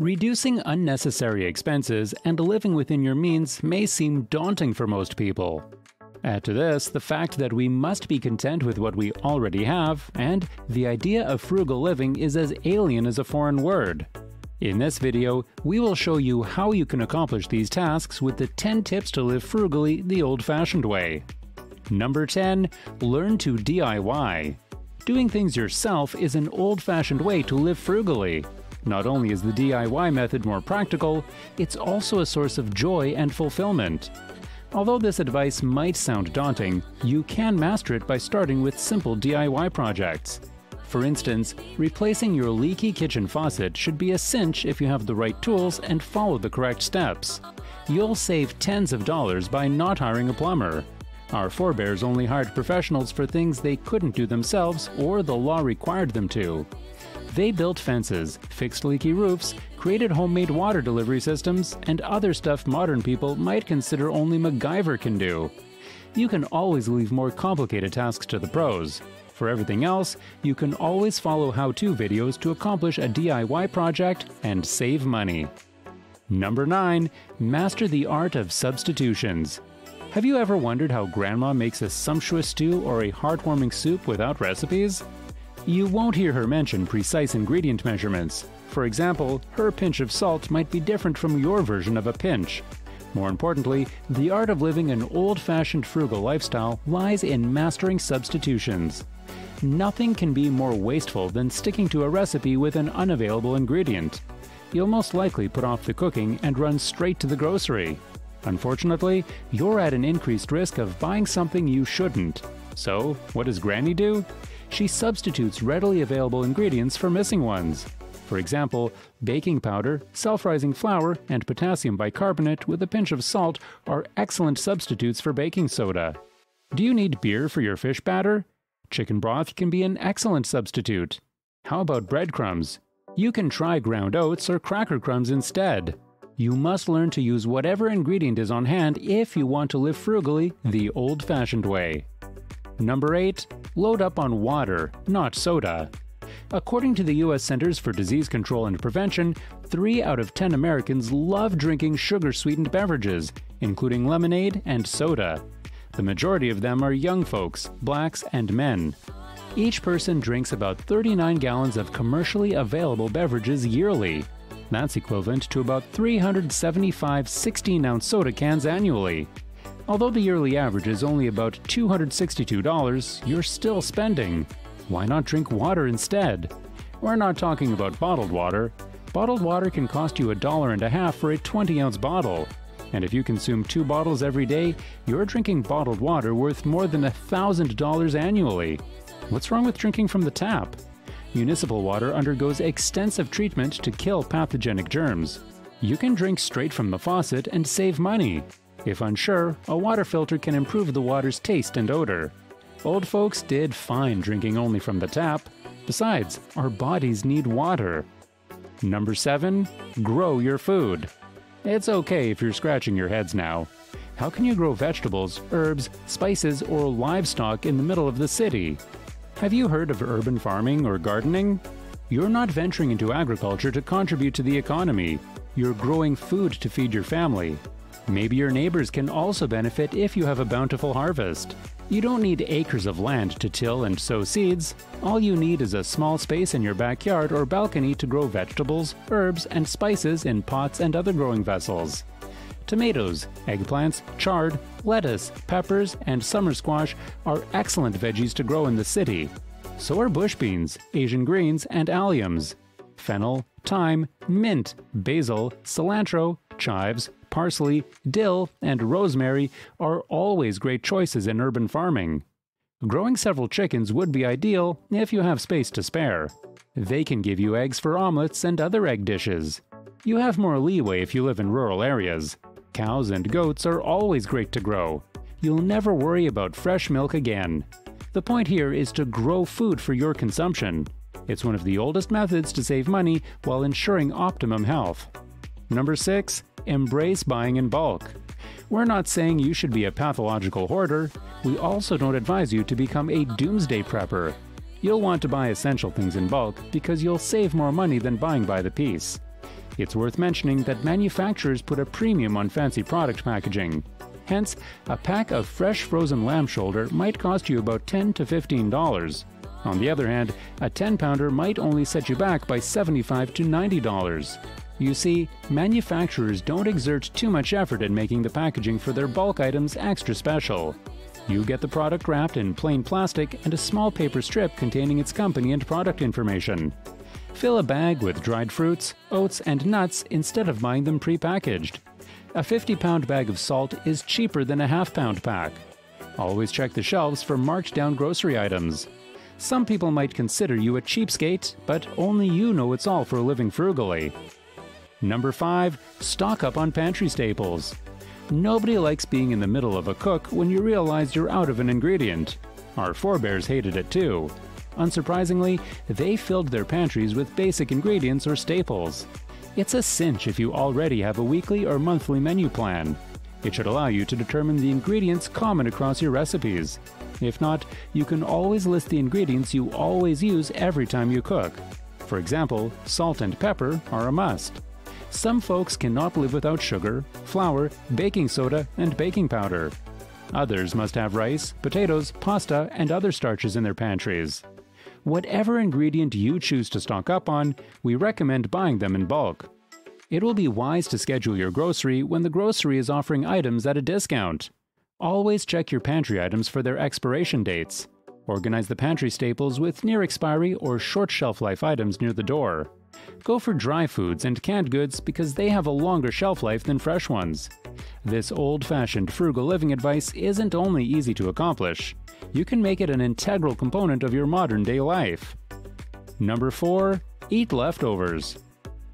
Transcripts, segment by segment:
Reducing unnecessary expenses and living within your means may seem daunting for most people. Add to this the fact that we must be content with what we already have, and the idea of frugal living is as alien as a foreign word. In this video, we will show you how you can accomplish these tasks with the 10 tips to live frugally the old-fashioned way. Number 10. Learn to DIY. Doing things yourself is an old-fashioned way to live frugally. Not only is the DIY method more practical, it's also a source of joy and fulfillment. Although this advice might sound daunting, you can master it by starting with simple DIY projects. For instance, replacing your leaky kitchen faucet should be a cinch if you have the right tools and follow the correct steps. You'll save tens of dollars by not hiring a plumber. Our forebears only hired professionals for things they couldn't do themselves or the law required them to. They built fences, fixed leaky roofs, created homemade water delivery systems, and other stuff modern people might consider only MacGyver can do. You can always leave more complicated tasks to the pros. For everything else, you can always follow how-to videos to accomplish a DIY project and save money. Number 9. Master the art of substitutions. Have you ever wondered how grandma makes a sumptuous stew or a heartwarming soup without recipes? You won't hear her mention precise ingredient measurements. For example, her pinch of salt might be different from your version of a pinch. More importantly, the art of living an old-fashioned frugal lifestyle lies in mastering substitutions. Nothing can be more wasteful than sticking to a recipe with an unavailable ingredient. You'll most likely put off the cooking and run straight to the grocery. Unfortunately, you're at an increased risk of buying something you shouldn't. So, what does Granny do? She substitutes readily available ingredients for missing ones. For example, baking powder, self-rising flour, and potassium bicarbonate with a pinch of salt are excellent substitutes for baking soda. Do you need beer for your fish batter? Chicken broth can be an excellent substitute. How about breadcrumbs? You can try ground oats or cracker crumbs instead. You must learn to use whatever ingredient is on hand if you want to live frugally the old-fashioned way. Number 8. Load up on water, not soda. According to the U.S. Centers for Disease Control and Prevention, 3 out of 10 Americans love drinking sugar-sweetened beverages, including lemonade and soda. The majority of them are young folks, blacks, and men. Each person drinks about 39 gallons of commercially available beverages yearly. That's equivalent to about 375 16-ounce soda cans annually. Although the yearly average is only about $262, you're still spending. Why not drink water instead? We're not talking about bottled water. Bottled water can cost you a dollar and a half for a 20-ounce bottle. And if you consume two bottles every day, you're drinking bottled water worth more than $1,000 annually. What's wrong with drinking from the tap? Municipal water undergoes extensive treatment to kill pathogenic germs. You can drink straight from the faucet and save money. If unsure, a water filter can improve the water's taste and odor. Old folks did fine drinking only from the tap. Besides, our bodies need water. Number 7. Grow your food. It's okay if you're scratching your heads now. How can you grow vegetables, herbs, spices, or livestock in the middle of the city? Have you heard of urban farming or gardening? You're not venturing into agriculture to contribute to the economy. You're growing food to feed your family. Maybe your neighbors can also benefit if you have a bountiful harvest. You don't need acres of land to till and sow seeds. All you need is a small space in your backyard or balcony to grow vegetables, herbs, and spices in pots and other growing vessels. Tomatoes, eggplants, chard, lettuce, peppers, and summer squash are excellent veggies to grow in the city. So are bush beans, Asian greens, and alliums. Fennel, thyme, mint, basil, cilantro, chives, parsley, dill, and rosemary are always great choices in urban farming. Growing several chickens would be ideal if you have space to spare. They can give you eggs for omelets and other egg dishes. You have more leeway if you live in rural areas. Cows and goats are always great to grow. You'll never worry about fresh milk again. The point here is to grow food for your consumption. It's one of the oldest methods to save money while ensuring optimum health. Number 6. Embrace buying in bulk. We're not saying you should be a pathological hoarder. We also don't advise you to become a doomsday prepper. You'll want to buy essential things in bulk because you'll save more money than buying by the piece. It's worth mentioning that manufacturers put a premium on fancy product packaging. Hence, a pack of fresh frozen lamb shoulder might cost you about 10 to $15. On the other hand, a 10 pounder might only set you back by 75 to $90. You see, manufacturers don't exert too much effort in making the packaging for their bulk items extra special. You get the product wrapped in plain plastic and a small paper strip containing its company and product information. Fill a bag with dried fruits, oats, and nuts instead of buying them pre-packaged. A 50 pound bag of salt is cheaper than a half pound pack. Always check the shelves for marked down grocery items. Some people might consider you a cheapskate, but only you know it's all for living frugally. Number 5. Stock up on pantry staples. Nobody likes being in the middle of a cook when you realize you're out of an ingredient. Our forebears hated it too. Unsurprisingly, they filled their pantries with basic ingredients or staples. It's a cinch if you already have a weekly or monthly menu plan. It should allow you to determine the ingredients common across your recipes. If not, you can always list the ingredients you always use every time you cook. For example, salt and pepper are a must. Some folks cannot live without sugar, flour, baking soda, and baking powder. Others must have rice, potatoes, pasta, and other starches in their pantries. Whatever ingredient you choose to stock up on, we recommend buying them in bulk. It will be wise to schedule your grocery when the grocery is offering items at a discount. Always check your pantry items for their expiration dates. Organize the pantry staples with near expiry or short shelf life items near the door. Go for dry foods and canned goods because they have a longer shelf life than fresh ones. This old fashioned frugal living advice isn't only easy to accomplish, you can make it an integral component of your modern day life. Number 4. Eat leftovers.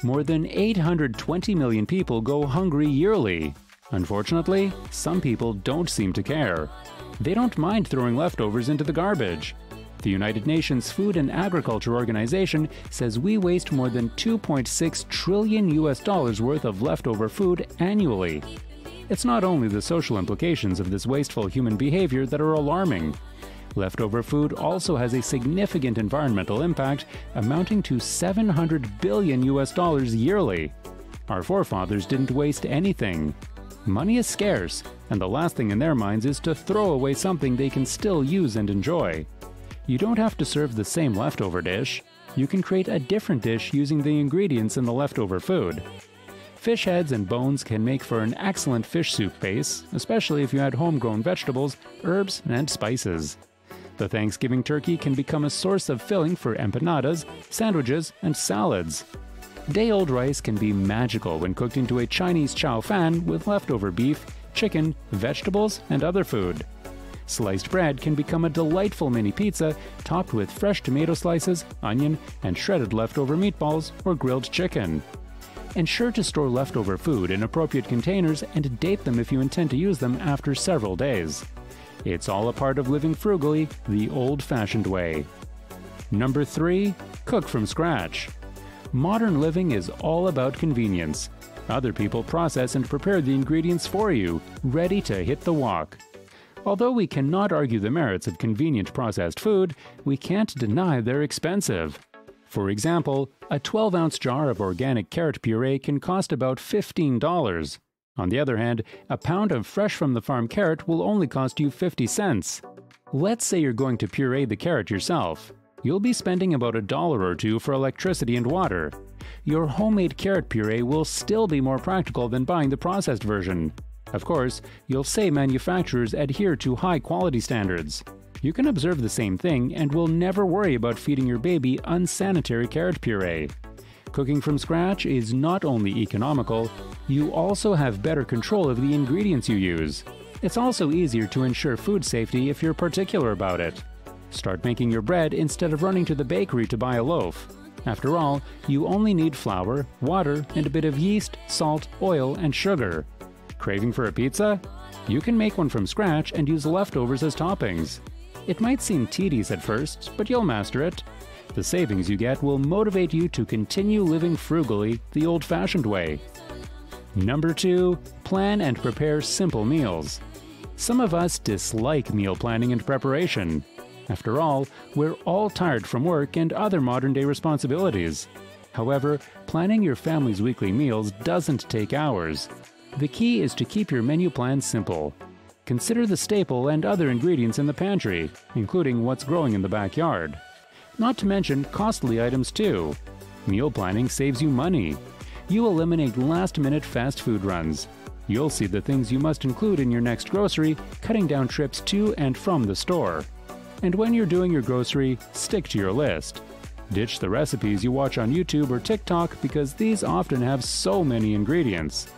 More than 820 million people go hungry yearly. Unfortunately, some people don't seem to care. They don't mind throwing leftovers into the garbage. The United Nations Food and Agriculture Organization says we waste more than 2.6 trillion US dollars worth of leftover food annually. It's not only the social implications of this wasteful human behavior that are alarming. Leftover food also has a significant environmental impact amounting to 700 billion US dollars yearly. Our forefathers didn't waste anything. Money is scarce, and the last thing in their minds is to throw away something they can still use and enjoy. You don't have to serve the same leftover dish. You can create a different dish using the ingredients in the leftover food. Fish heads and bones can make for an excellent fish soup base, especially if you add homegrown vegetables, herbs, and spices. The Thanksgiving turkey can become a source of filling for empanadas, sandwiches, and salads. Day old rice can be magical when cooked into a Chinese chow fan with leftover beef, chicken, vegetables, and other food. Sliced bread can become a delightful mini pizza topped with fresh tomato slices, onion, and shredded leftover meatballs or grilled chicken. Ensure to store leftover food in appropriate containers and date them if you intend to use them after several days. It's all a part of living frugally the old fashioned way. Number 3. Cook from scratch. Modern living is all about convenience. Other people process and prepare the ingredients for you, ready to hit the wok. Although we cannot argue the merits of convenient processed food, we can't deny they're expensive. For example, a 12 ounce jar of organic carrot puree can cost about $15. On the other hand, a pound of fresh from the farm carrot will only cost you 50 cents. Let's say you're going to puree the carrot yourself. You'll be spending about a dollar or two for electricity and water. Your homemade carrot puree will still be more practical than buying the processed version. Of course, you'll say manufacturers adhere to high quality standards. You can observe the same thing and will never worry about feeding your baby unsanitary carrot puree. Cooking from scratch is not only economical, you also have better control of the ingredients you use. It's also easier to ensure food safety if you're particular about it. Start making your bread instead of running to the bakery to buy a loaf. After all, you only need flour, water, and a bit of yeast, salt, oil, and sugar. Craving for a pizza? You can make one from scratch and use leftovers as toppings. It might seem tedious at first, but you'll master it. The savings you get will motivate you to continue living frugally the old fashioned way. Number 2. Plan and prepare simple meals. Some of us dislike meal planning and preparation. After all, we're all tired from work and other modern day responsibilities. However, planning your family's weekly meals doesn't take hours. The key is to keep your menu plan simple. Consider the staple and other ingredients in the pantry, including what's growing in the backyard. Not to mention costly items too. Meal planning saves you money. You eliminate last minute fast food runs. You'll see the things you must include in your next grocery, cutting down trips to and from the store. And when you're doing your grocery, stick to your list. Ditch the recipes you watch on YouTube or TikTok because these often have so many ingredients.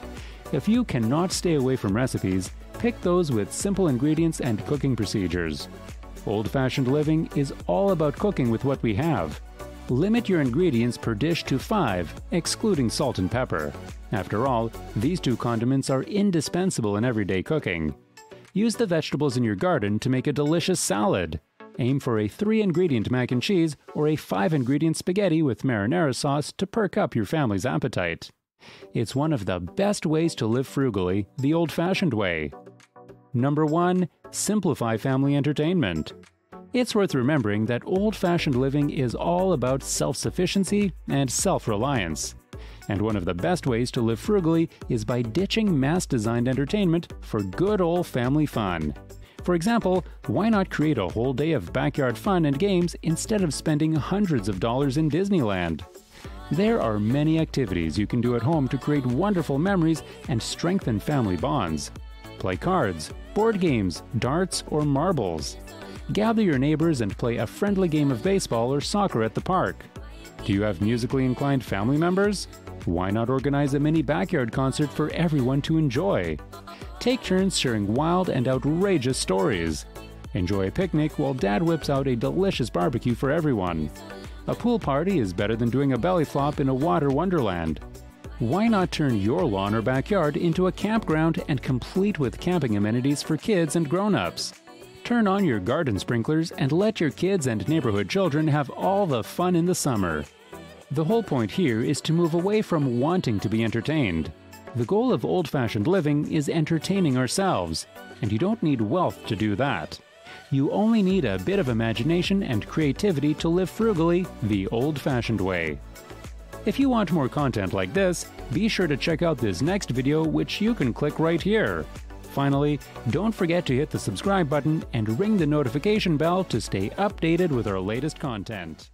If you cannot stay away from recipes, Pick those with simple ingredients and cooking procedures. Old fashioned living is all about cooking with what we have. Limit your ingredients per dish to five, excluding salt and pepper. After all, these two condiments are indispensable in everyday cooking. Use the vegetables in your garden to make a delicious salad. Aim for a 3 ingredient mac and cheese or a 5 ingredient spaghetti with marinara sauce to perk up your family's appetite. It's one of the best ways to live frugally, the old fashioned way. Number 1. Simplify family entertainment. It's worth remembering that old fashioned living is all about self sufficiency and self reliance. And one of the best ways to live frugally is by ditching mass designed entertainment for good old family fun. For example, why not create a whole day of backyard fun and games instead of spending hundreds of dollars in Disneyland? There are many activities you can do at home to create wonderful memories and strengthen family bonds. Play cards, board games, darts, or marbles. Gather your neighbors and play a friendly game of baseball or soccer at the park. Do you have musically inclined family members? Why not organize a mini backyard concert for everyone to enjoy? Take turns sharing wild and outrageous stories. Enjoy a picnic while dad whips out a delicious barbecue for everyone. A pool party is better than doing a belly flop in a water wonderland. Why not turn your lawn or backyard into a campground and complete with camping amenities for kids and grown-ups? Turn on your garden sprinklers and let your kids and neighborhood children have all the fun in the summer. The whole point here is to move away from wanting to be entertained. The goal of old fashioned living is entertaining ourselves, and you don't need wealth to do that. You only need a bit of imagination and creativity to live frugally the old fashioned way. If you want more content like this, be sure to check out this next video which you can click right here. Finally, don't forget to hit the subscribe button and ring the notification bell to stay updated with our latest content.